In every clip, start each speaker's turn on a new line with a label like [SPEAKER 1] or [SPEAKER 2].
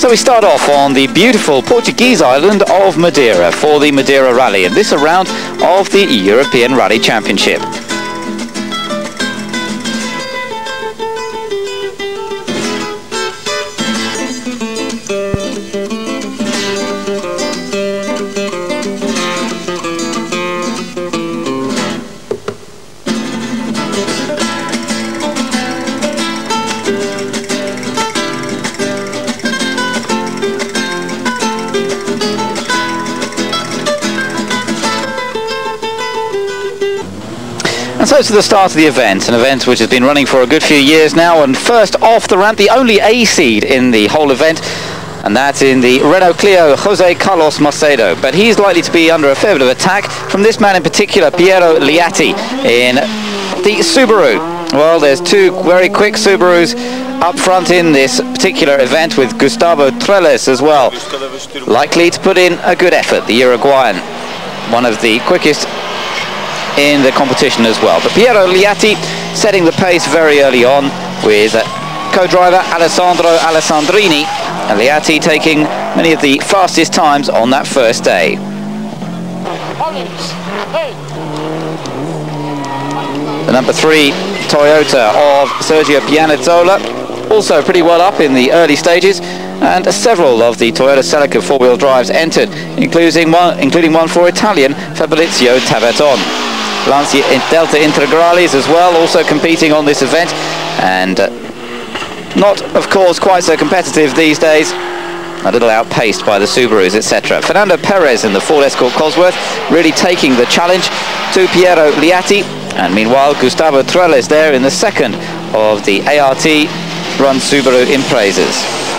[SPEAKER 1] So we start off on the beautiful Portuguese island of Madeira for the Madeira Rally, and this a round of the European Rally Championship. And so to the start of the event, an event which has been running for a good few years now, and first off the ramp, the only A seed in the whole event, and that's in the Renault Clio Jose Carlos Macedo. But he's likely to be under a fair bit of attack from this man in particular, Piero Liatti, in the Subaru. Well, there's two very quick Subarus up front in this particular event with Gustavo Trelles as well. Likely to put in a good effort, the Uruguayan. One of the quickest in the competition as well. But Piero Liatti setting the pace very early on with co-driver Alessandro Alessandrini and Liatti taking many of the fastest times on that first day. The number three Toyota of Sergio Pianezzola also pretty well up in the early stages and several of the Toyota Celica four-wheel drives entered, including one, including one for Italian Fabrizio Tabaton. Lancia Delta Integrales as well, also competing on this event, and uh, not, of course, quite so competitive these days. A little outpaced by the Subarus, etc. Fernando Perez in the Ford Escort Cosworth really taking the challenge to Piero Liatti, and meanwhile Gustavo Trelles there in the second of the ART run Subaru Imprezas.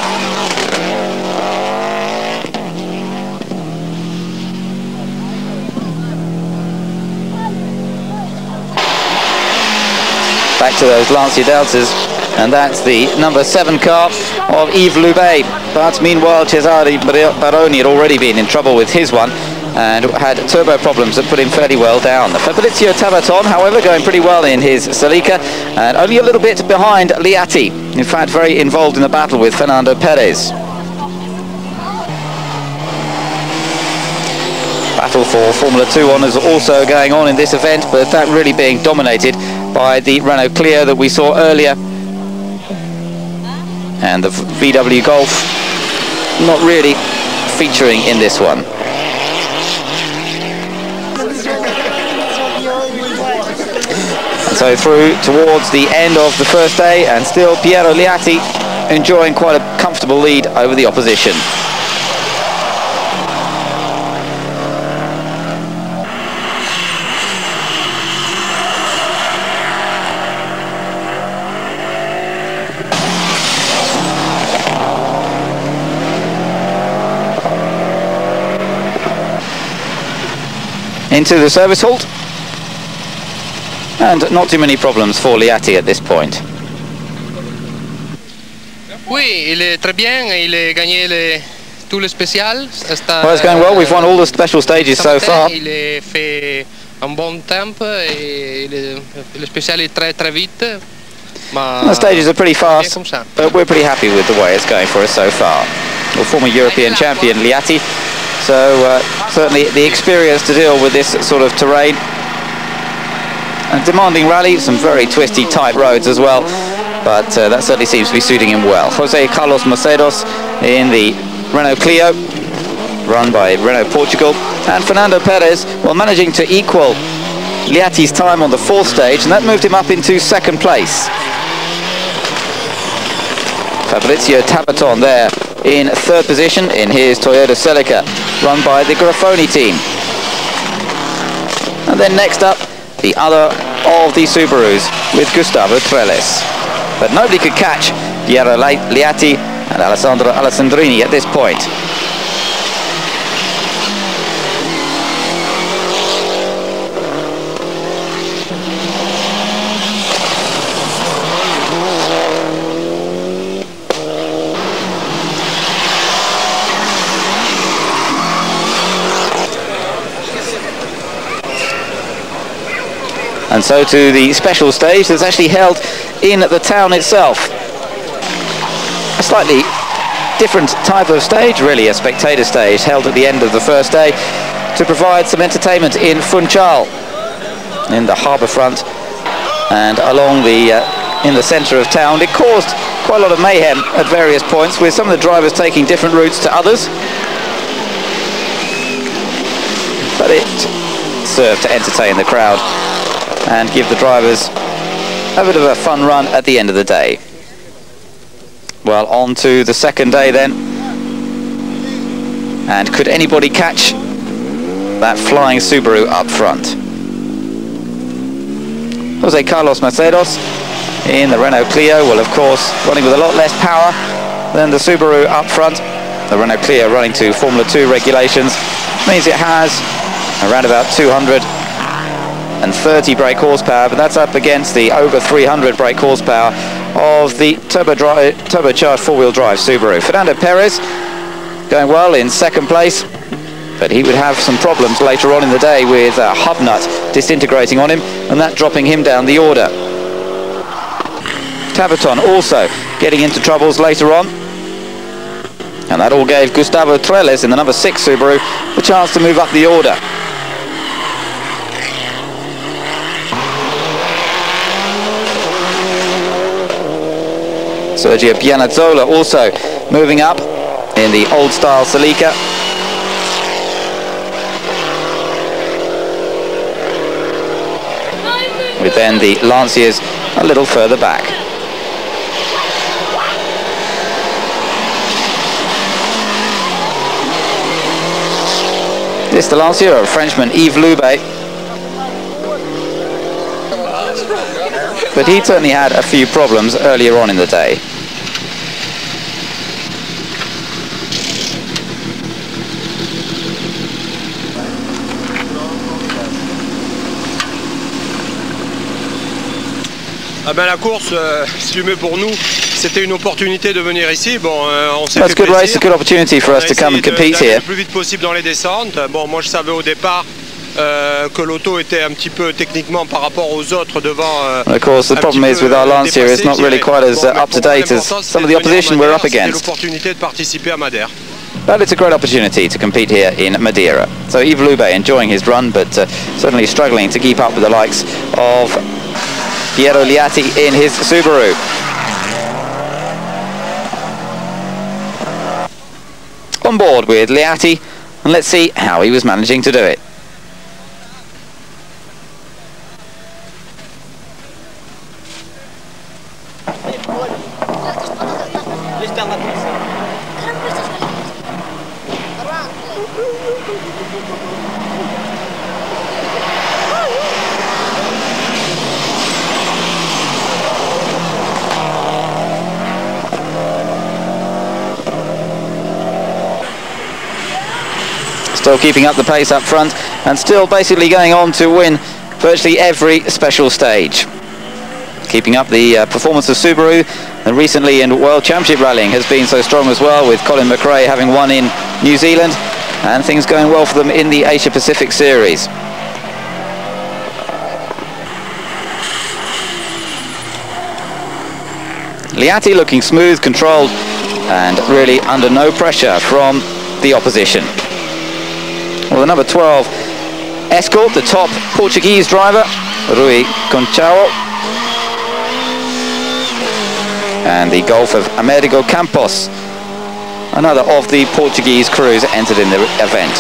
[SPEAKER 1] Back to those Lancia Deltas and that's the number seven car of Yves Loubet but meanwhile Cesare Baroni had already been in trouble with his one and had turbo problems that put him fairly well down. Fabrizio Tabaton, however, going pretty well in his Celica and only a little bit behind Liatti, in fact very involved in the battle with Fernando Perez. Battle for Formula 2 honours also going on in this event, but that really being dominated by the Renault Clio that we saw earlier. And the VW Golf not really featuring in this one. So through towards the end of the first day and still Piero Liatti enjoying quite a comfortable lead over the opposition. Into the service halt. And not too many problems for Liatti at this point.
[SPEAKER 2] Oui, il est très bien, il a gagné les, tous les spéciales.
[SPEAKER 1] Well, it's going well, we've won all the special stages so far.
[SPEAKER 2] Il a fait un bon tempo et le spécial est très très vite.
[SPEAKER 1] The stages are pretty fast, but we're pretty happy with the way it's going for us so far. Well, former European champion Liatti so uh, certainly the experience to deal with this sort of terrain. A demanding rally, some very twisty, tight roads as well, but uh, that certainly seems to be suiting him well. Jose Carlos Macedos in the Renault Clio, run by Renault Portugal, and Fernando Perez, well, managing to equal Liatti's time on the fourth stage, and that moved him up into second place. Fabrizio Tabaton there in third position in his Toyota Celica, run by the Grifone team. And then next up, the other of the Subarus with Gustavo Trelles. But nobody could catch Piero Liatti and Alessandro Alessandrini at this point. And so to the special stage that's actually held in the town itself. A slightly different type of stage, really a spectator stage, held at the end of the first day to provide some entertainment in Funchal, in the harbour front and along the uh, in the centre of town. It caused quite a lot of mayhem at various points, with some of the drivers taking different routes to others. But it served to entertain the crowd and give the drivers a bit of a fun run at the end of the day. Well, on to the second day then. And could anybody catch that flying Subaru up front? Jose Carlos Macedos in the Renault Clio, well of course running with a lot less power than the Subaru up front. The Renault Clio running to Formula 2 regulations means it has around about 200 and 30 brake horsepower, but that's up against the over 300 brake horsepower of the turbo turbocharged four-wheel drive Subaru. Fernando Perez going well in second place, but he would have some problems later on in the day with uh, a hub nut disintegrating on him and that dropping him down the order. Tabaton also getting into troubles later on. And that all gave Gustavo Trelles in the number six Subaru the chance to move up the order. Sergio Pianezzola also moving up in the old style Celica. With then the Lancias a little further back. This the Lancia of Frenchman Yves Loubet. But he certainly had a few problems earlier on in the day.
[SPEAKER 3] Ah ben la course, euh, si tu veux pour nous, c'était une opportunité de venir ici. Bon, euh, on s'est fait
[SPEAKER 1] good race, a good opportunity for us to come and compete here.
[SPEAKER 3] le plus vite possible dans les descentes. Bon, moi je savais au départ euh, que l'auto était un petit peu techniquement par rapport aux autres devant. euh,
[SPEAKER 1] of course, the problem is with our
[SPEAKER 3] euh,
[SPEAKER 1] Lancia, it's not really quite as uh, up to date as some of the opposition we're up against.
[SPEAKER 3] l'opportunité de participer à Madère.
[SPEAKER 1] But it's a great opportunity to compete here in Madeira. So Yves Loubet enjoying his run, but uh, certainly struggling to keep up with the likes of Piero Liatti in his Subaru. On board with Liatti, and let's see how he was managing to do it. Still keeping up the pace up front and still basically going on to win virtually every special stage. Keeping up the uh, performance of Subaru and recently in World Championship rallying has been so strong as well with Colin McRae having won in New Zealand and things going well for them in the Asia Pacific Series. Liatti looking smooth, controlled and really under no pressure from the opposition. Well, the number 12 Escort, the top Portuguese driver, Rui Conchao. And the Golf of Amerigo Campos, another of the Portuguese crews entered in the event.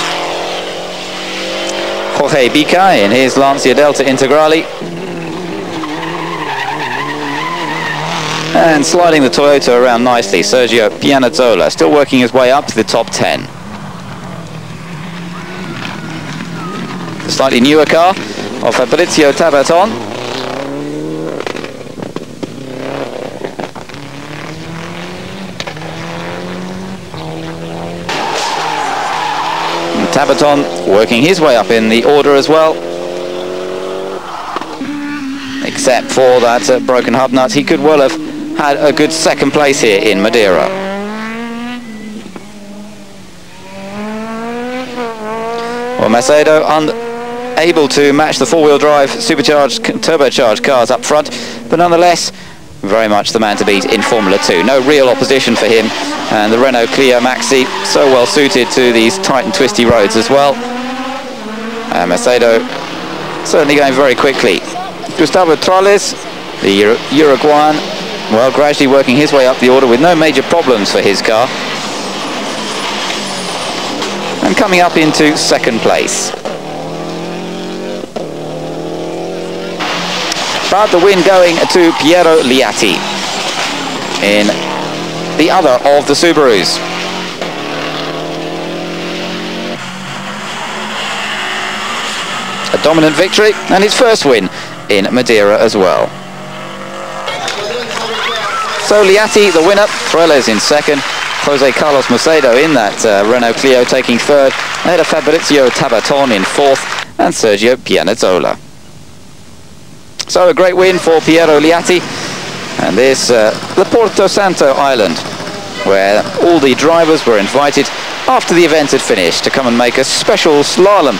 [SPEAKER 1] Jorge Bica in his Lancia Delta Integrale. And sliding the Toyota around nicely, Sergio Pianezzola, still working his way up to the top 10. Slightly newer car of Fabrizio Tabaton. Tabaton working his way up in the order as well. Except for that uh, broken hub nut, he could well have had a good second place here in Madeira. Well, Macedo unable to match the four-wheel drive supercharged, turbocharged cars up front, but nonetheless very much the man to beat in Formula 2. No real opposition for him, and the Renault Clio Maxi so well suited to these tight and twisty roads as well. And Macedo certainly going very quickly. Gustavo Trelles, the Uruguayan, well, gradually working his way up the order with no major problems for his car. And coming up into second place. But the win going to Piero Liatti in the other of the Subarus. A dominant victory and his first win in Madeira as well. So Liatti, the winner, Trelles in second, Jose Carlos Macedo in that uh, Renault Clio taking third, ahead of Fabrizio Tabaton in fourth, and Sergio Pianezzola. So a great win for Piero Liatti. And this, uh, the Porto Santo Island, where all the drivers were invited after the event had finished to come and make a special slalom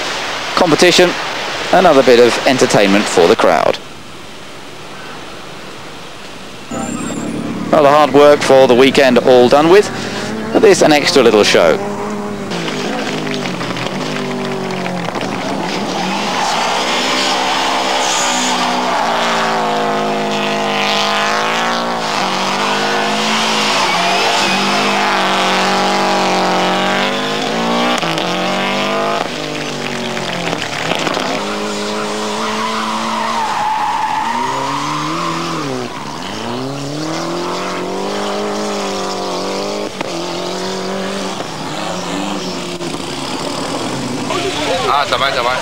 [SPEAKER 1] competition. Another bit of entertainment for the crowd. Well, the hard work for the weekend all done with. But this an extra little show.
[SPEAKER 2] 啊，走吧走吧。